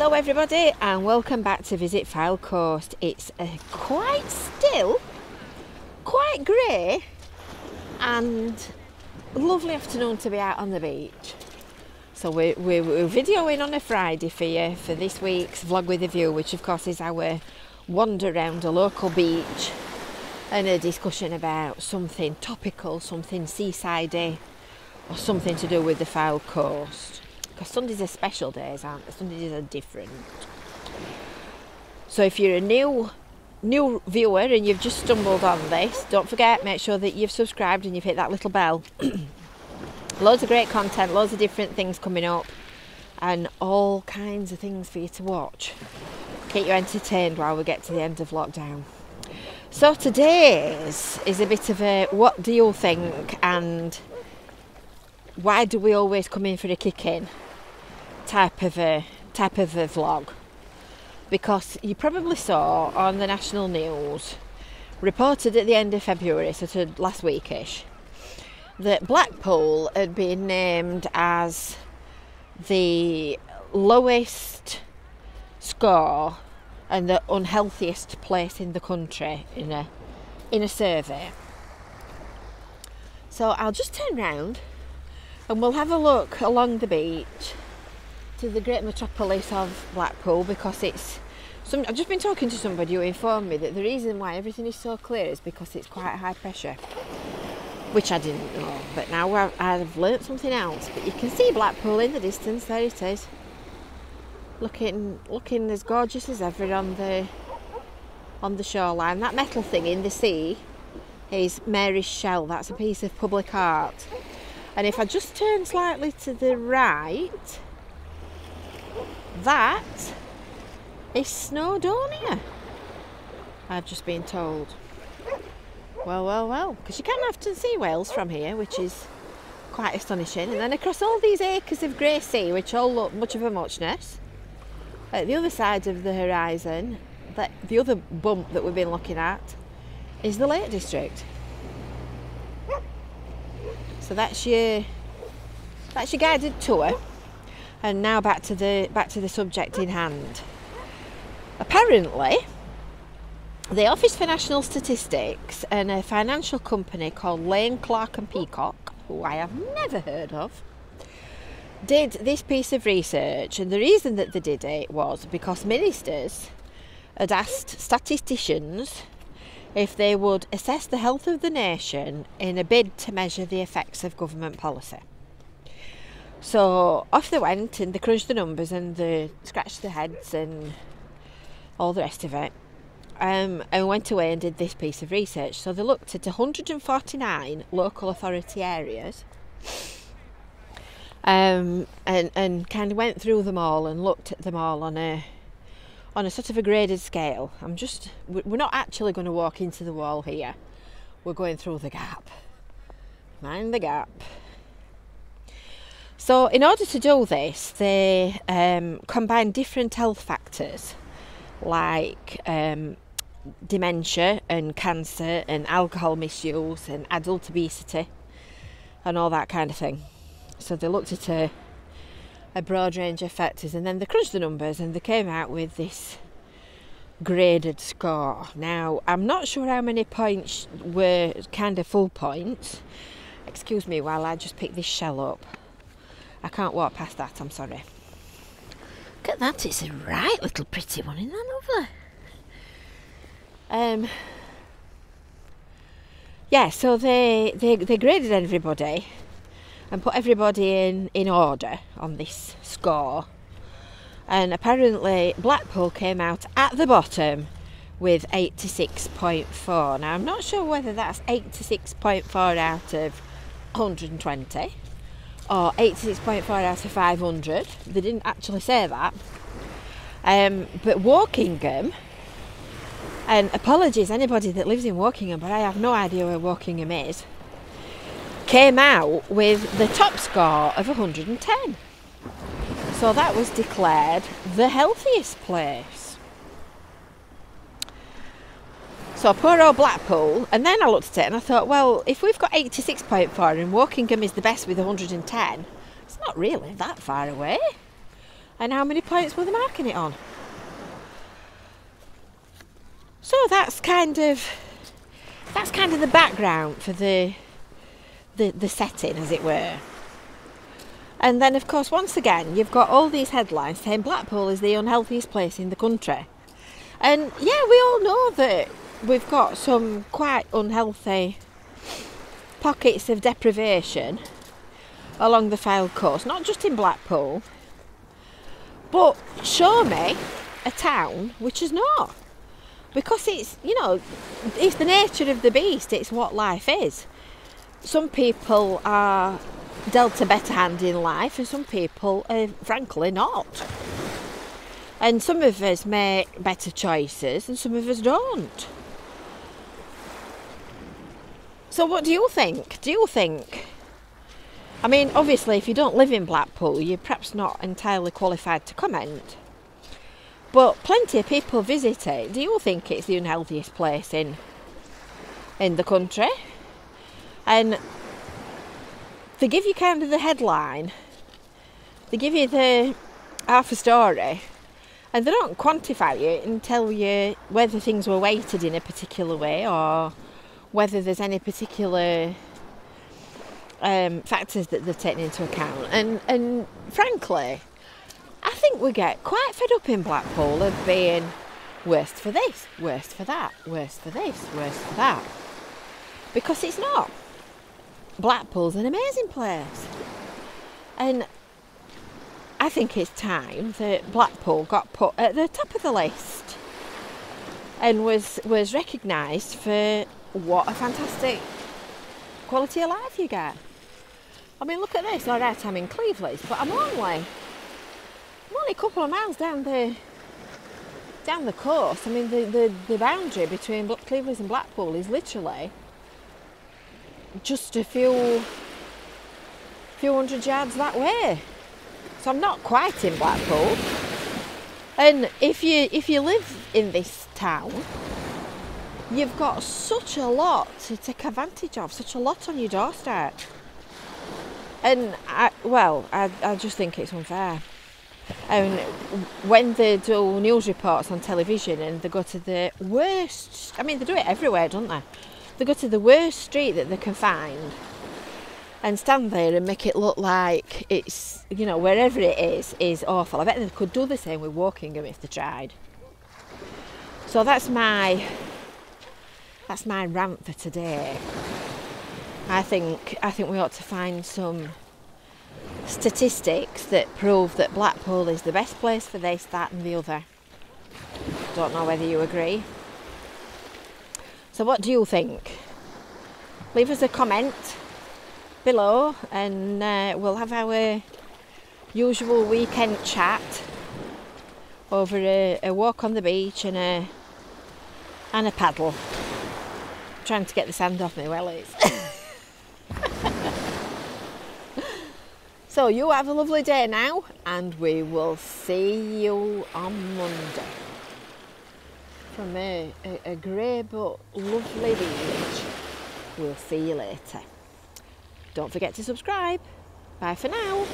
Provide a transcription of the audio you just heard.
Hello, everybody, and welcome back to Visit Fylde Coast. It's uh, quite still, quite grey, and lovely afternoon to be out on the beach. So we're, we're, we're videoing on a Friday for you for this week's vlog with a view, which of course is our wander around a local beach and a discussion about something topical, something seasidey, or something to do with the Fylde Coast because Sundays are special days, aren't they? Sundays are different. So if you're a new new viewer and you've just stumbled on this, don't forget, make sure that you've subscribed and you've hit that little bell. loads of great content, loads of different things coming up, and all kinds of things for you to watch. Keep you entertained while we get to the end of lockdown. So today's is a bit of a what do you think and why do we always come in for a kick in? Type of a type of a vlog because you probably saw on the national news reported at the end of February, sort of last weekish, that Blackpool had been named as the lowest score and the unhealthiest place in the country in a in a survey. So I'll just turn round and we'll have a look along the beach to the great metropolis of Blackpool because it's some, I've just been talking to somebody who informed me that the reason why everything is so clear is because it's quite high pressure, which I didn't know. But now I've, I've learnt something else. But you can see Blackpool in the distance. There it is, looking looking as gorgeous as ever on the on the shoreline. That metal thing in the sea is Mary's shell. That's a piece of public art. And if I just turn slightly to the right, that is Snowdonia. I've just been told. Well, well, well, because you can often see Wales from here, which is quite astonishing. And then across all these acres of grey sea, which all look much of a muchness, at the other side of the horizon, that the other bump that we've been looking at, is the Lake District. So that's your that's your guided tour. And now back to the back to the subject in hand. Apparently, the Office for National Statistics and a financial company called Lane Clark and Peacock, who I have never heard of, did this piece of research. And the reason that they did it was because ministers had asked statisticians if they would assess the health of the nation in a bid to measure the effects of government policy. So off they went and they crunched the numbers and they scratched their heads and all the rest of it. Um, and went away and did this piece of research. So they looked at 149 local authority areas um, and, and kind of went through them all and looked at them all on a on a sort of a graded scale. I'm just we're not actually going to walk into the wall here. We're going through the gap. Mind the gap. So, in order to do this, they um, combine different health factors like um, dementia and cancer and alcohol misuse and adult obesity and all that kind of thing. So, they looked at a, a broad range of factors and then they crunched the numbers and they came out with this graded score. Now, I'm not sure how many points were kind of full points. Excuse me while I just pick this shell up. I can't walk past that, I'm sorry. Look at that, it's a right little pretty one, isn't that lovely? Um, yeah, so they, they, they graded everybody and put everybody in, in order on this score. And apparently, Blackpool came out at the bottom with 86.4. Now, I'm not sure whether that's 86.4 out of 120 or 86.4 out of 500. They didn't actually say that. Um, but Wokingham, and apologies anybody that lives in Wokingham, but I have no idea where Wokingham is, came out with the top score of 110. So that was declared the healthiest place. So poor old Blackpool, and then I looked at it and I thought, well, if we've got 86.4 and Wokingham is the best with 110, it's not really that far away. And how many points were they marking it on? So that's kind of that's kind of the background for the the, the setting as it were. And then of course once again you've got all these headlines saying Blackpool is the unhealthiest place in the country. And yeah, we all know that we've got some quite unhealthy pockets of deprivation along the Fylde coast, not just in Blackpool, but show me a town which is not. Because it's, you know, it's the nature of the beast, it's what life is. Some people are dealt a better hand in life, and some people are frankly not. And some of us make better choices, and some of us don't. So, what do you think? Do you think? I mean, obviously, if you don't live in Blackpool, you're perhaps not entirely qualified to comment. But plenty of people visit it. Do you think it's the unhealthiest place in in the country? And they give you kind of the headline. They give you the half a story, and they don't quantify it and tell you whether things were weighted in a particular way or whether there's any particular um, factors that they're taking into account. And and frankly, I think we get quite fed up in Blackpool of being worst for this, worst for that, worst for this, worst for that. Because it's not. Blackpool's an amazing place. And I think it's time that Blackpool got put at the top of the list and was was recognised for what a fantastic quality of life you get. I mean, look at this. All right, I'm in Cleveleys, but I'm only I'm only a couple of miles down the down the coast. I mean, the the, the boundary between Cleveleys and Blackpool is literally just a few few hundred yards that way. So I'm not quite in Blackpool. And if you if you live in this town, you've got such a lot to take advantage of, such a lot on your doorstep. And I, well, I, I just think it's unfair. And when they do news reports on television and they go to the worst, I mean, they do it everywhere, don't they? They go to the worst street that they can find and stand there and make it look like it's, you know, wherever it is, is awful. I bet they could do the same with Wokingham if they tried. So that's my that's my rant for today. I think I think we ought to find some statistics that prove that Blackpool is the best place for this, that, and the other. Don't know whether you agree. So, what do you think? Leave us a comment below, and uh, we'll have our usual weekend chat over a, a walk on the beach and a and a paddle. Trying to get the sand off my wellies. so you have a lovely day now, and we will see you on Monday from a, a, a grey but lovely beach. We'll see you later. Don't forget to subscribe. Bye for now.